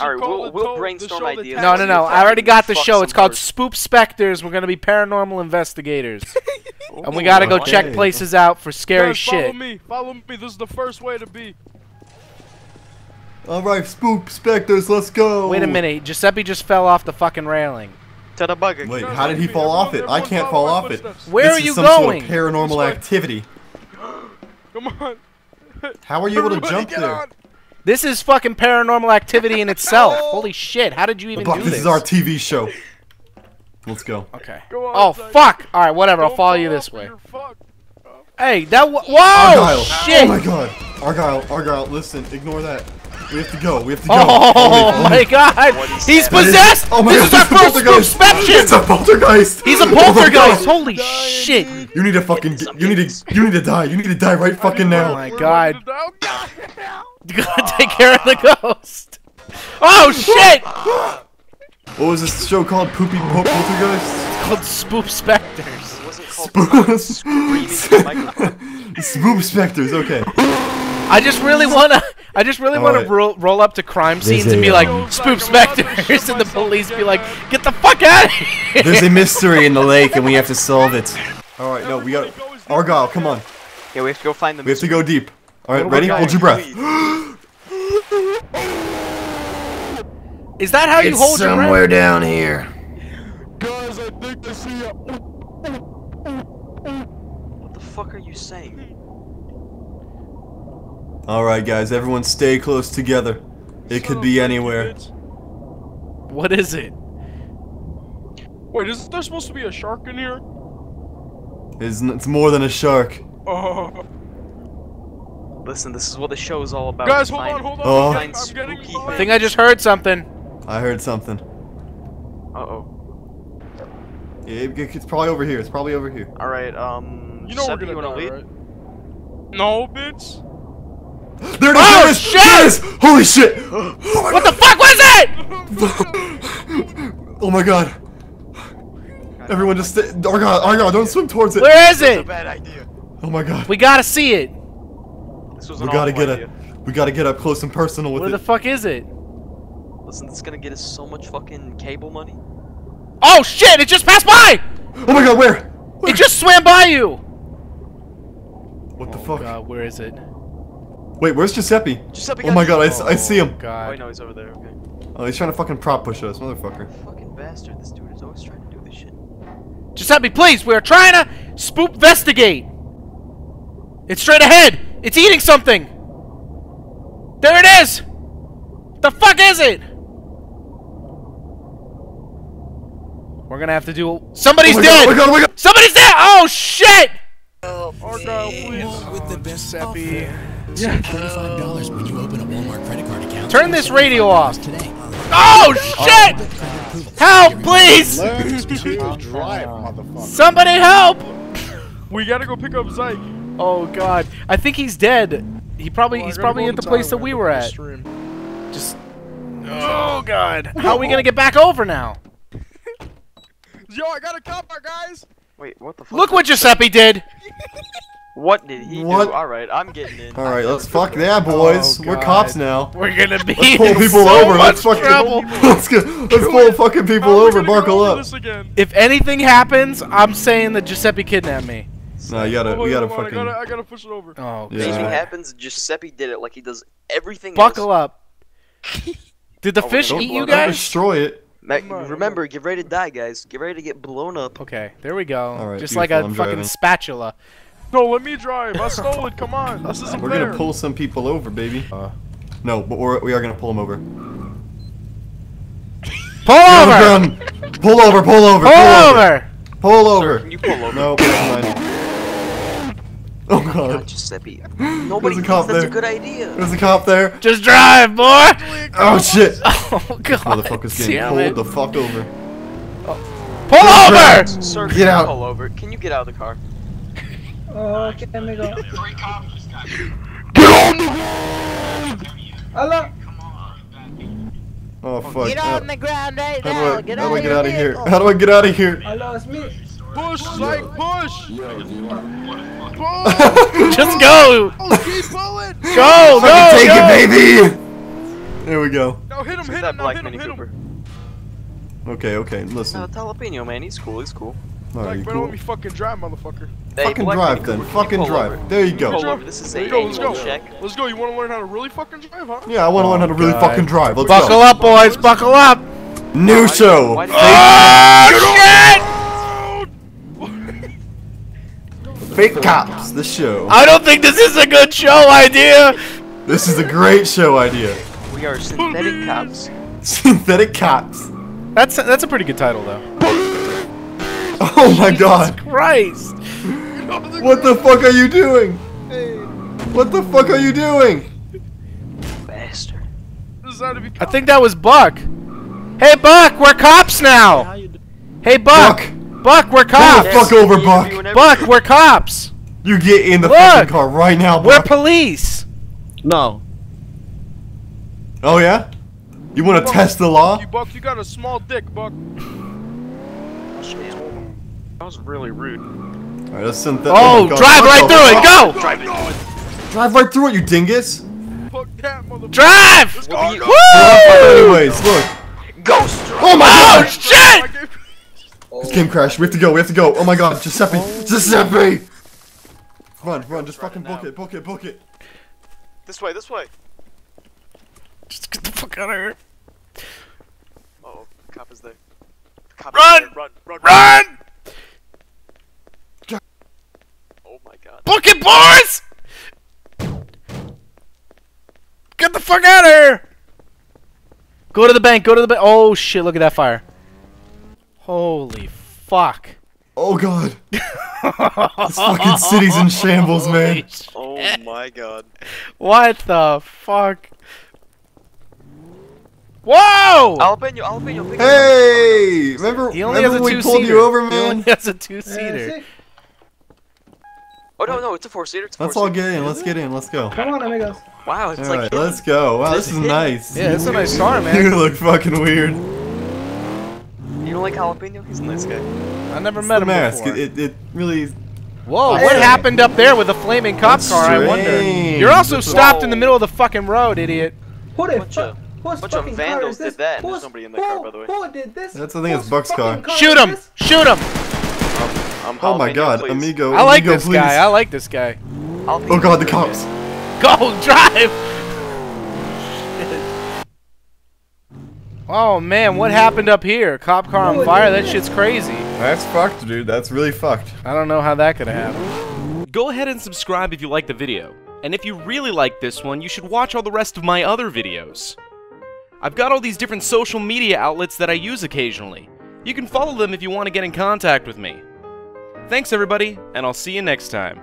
Alright, we'll- we'll brainstorm ideas. No, no, no. I already got the show. It's called birds. Spoop Specters. We're gonna be paranormal investigators, and we gotta go okay. check places out for scary Guys, follow me. Follow me. This is the first way to be. All right, spook specters, let's go. Wait a minute. Giuseppe just fell off the fucking railing. To the bugger. Wait, how did he fall off it? I can't fall follow off my it. footsteps. Where This are is you some sort going? of paranormal activity. Come on. How are you able to jump get there? On. This is fucking paranormal activity in itself. Holy shit! How did you even Buck, do this this? is our TV show. Let's go. Okay. Go on, Oh Zach. fuck! All right, whatever. I'll follow you this way. Hey, that wa- whoa! Argyle. Shit! Oh my god. Argyle, Argyle, listen, ignore that. We have to go. We have to go. Oh Holy- my god! He's that? possessed! Oh my this god, is our it's first poltergeist. inspection! It's a poltergeist. He's a Oh poltergeist! God. Holy shit! You need to fucking. You need to. You need to die. You need to die right fucking now. Oh my We're God. Going down. God. You gotta take care of the ghost! Oh shit! What was this show called? Poopy po- Poltergeist? It's called Spoop Specters. It wasn't called screaming into the microphone. Spook Specters. Okay. I just really wanna, I just really wanna Alright. roll, roll up to crime scenes and a, be like, um, Spoop I'm about to Specters, and the police be like, get the fuck out of here! There's a mystery in the lake, and we have to solve it. All right. No, we got. Everybody goes deep. Argyle, come on. Yeah, we have to go find the We have to go deep. All right, ready? about Hold your breath. Is that how you hold your breath? down here. Guys, I think I see a. What the fuck are you saying? All right, guys, everyone, stay close together. It could be anywhere. What is it? Wait, isn't there supposed to be a shark in here? It's, it's more than a shark. Oh. Listen, this is what the show is all about. Guys, hold on, hold on. Oh. I'm getting, I'm getting spooky behind. I think I just heard something. I heard something. Uh-oh. Yeah, it- it's probably over here. It's probably over here. Alright, um... You know we're Giuseppe, gonna you wanna die, lead? right? No, bitch. There it is! Oh, there it is! shit! There it is! Holy shit! What the fuck was it? Oh my god. Everyone just stay. Argyle, Argyle, don't swim towards it. Where is It's a it? bad idea. Oh my god. We gotta see it. This was We gotta get idea. a, we gotta get up close and personal with it. Where the fuck is it? Listen, this is gonna get us so much fucking cable money. Oh shit! It just passed by. oh my god, where? Where? It just swam by you. What the Oh fuck? god, where is it? Wait, where's Giuseppe? Giuseppe Oh got my you. god, I see him. Oh, God. Oh, wait, no, he's over there, okay. Oh, he's trying to fucking prop push us, motherfucker. Fucking bastard, this dude is always trying to do this shit. Giuseppe, please, we're trying to spook investigate. It's straight ahead. It's eating something. There it is. The fuck is it? We're gonna have to do. Somebody's oh dead. god, oh god, oh god! Somebody's dead. Oh shit! Oh, Argyle. With the best Giuseppe. Save thirty-five dollars when you open a Walmart credit card account. Turn this radio off. today. Oh shit! Help, please! Drive. Somebody help! We gotta go pick up Zyke. Oh god, I think he's dead. He probably Well, I probably go at the place that we're we gonna were at. Just. Oh god, how are we gonna get back over now? Yo, I got a copper, guys. Wait, what the fuck? Look what Giuseppe did. What did he What? do? Alright, I'm getting in. All right, let's fuck that, oh, boys. Oh, We're cops now. We're gonna be Let's pull in people so over. much Let's fucking trouble. let's get let's pull fucking people How over. Buckle up. If anything happens, I'm saying that Giuseppe kidnapped me. No, you gotta Hold we on, gotta hold on, fucking. I gotta, I gotta push it over. Oh Yeah. If anything happens, Giuseppe did it like he does everything Buckle else. up. Did the Oh, fish eat you it. Don't guys? destroy it. Ma- No, no. remember, get ready to die, guys. Get ready to get blown up. Okay, there we go. All right, Just like a beautiful, I'm fucking driving. spatula. No, let me drive. I stole it. Come on. This isn't We're fair. gonna pull some people over, baby. Uh. No, but we're, we are gonna pull them over. Pull Get on over! Pull over, pull over, Pull over! Pull Sir, over. can you pull over? No, never mind. Oh God, god. Giuseppe. Nobody There's a thinks cop that's there. a good idea. There's a cop there. Just drive, boy! Oh shit. Oh god. Motherfucker's getting damn pulled it. the fuck over. Oh. Pull over! Sir, Get can out. you pull over? Can you get out of the car? Oh fuck. Get How- on the ground right How do now. I, Get how out do I of get your out of here? How do I get out of here? Hello, it's me. Push, like push. Pull. Just go! Oh, keep pulling. Go, go, Fucking take go! it, baby! There we go. No, Yo, hit him, hit that him, now, black hit him, Mini hit him. Cooper? Okay, okay, listen. No, it's jalapeno, man. He's cool. He's cool. Alright, Like, you better cool? let me fucking drive, motherfucker. Hey, Fucking black drive Mini then, Cooper, can you fucking drive. over? There you go. Pull over. This is a Let's go, let's go. check. Let's go. You want to learn how to really fucking drive, huh? Yeah, I want to learn how to really oh, God. fucking drive. Let's Buckle go. up, boys. Buckle up. New show. Why Oh shit! Fake cops. The show. I don't think this is a good show idea. This is a great show idea. We are synthetic cops? Synthetic cops. That's that's a pretty good title though. Oh my god. Christ! What the fuck are you doing? What the fuck are you doing? Bastard. This is how to be I think that was Buck. Hey Buck, we're cops now. Hey Buck. Buck, we're Pull cops. the fuck over, Buck. you Buck, we're cops. You get in the Look. fucking car right now, Buck. We're police. No. Oh yeah? You want to test the law? You Buck, you got a small dick, Buck. Oh, that was really rude. Alright, let's synthetic. Oh, my drive right oh, through it. oh, Go. Drive it. Drive right through it, you dingus. Fuck that, motherfucker. Drive. Let's go. Go. Woo! Anyways, look. Ghost drive. Oh my Oh god! shit! Oh, this game crashed. We have to go. We have to go. Oh my god, Giuseppe. Giuseppe! Run, run. Just fucking book it. Book it. Book it. This way. This way. Just get the fuck out of here. Uh oh, cop is there. The cop Run! Is there. Run! Run! Run! Oh my god. Book it, boys! Get the fuck out of here! Go to the bank. Go to the bank. Oh shit! Look at that fire. Holy fuck! Oh god. This fucking city's in shambles, man. Oh my god. What the fuck? Whoa! Jalapeno, jalapeno, pick it up. Hey! Remember, He only remember has a when we pulled you over, man? He only has a two seater. Oh no, no, it's a four seater. It's Let's four all get in. Let's get in. Let's go. Come on, amigos. Wow, it's Alright, like let's go. Wow, this is nice. Yeah, it's a nice car, man. You look fucking weird. You don't like jalapeno? He's a nice guy. I never It's met the him mask. before. It, it, it really. Whoa! Hey. What happened up there with the flaming cop That's car? I wonder. You're also That's stopped in the middle of the fucking road, idiot. Who the Bunch fuck? Of- Whose bunch of fucking car vandals did that, and there's Whose- nobody in the car, who- by the way. Who did this? That's- I think it's Buck's car. fucking Shoot him! Shoot him! Um, I'm Oh my god, please. amigo. I like amigo, this please. guy. I like this guy. Jalapeno, Oh god, the cops. Go drive! oh man, what happened up here? Cop car on fire? That shit's crazy. That's fucked, dude. That's really fucked. I don't know how that could have happened. Go ahead and subscribe if you like the video. And if you really like this one, you should watch all the rest of my other videos. I've got all these different social media outlets that I use occasionally. You can follow them if you want to get in contact with me. Thanks everybody, and I'll see you next time.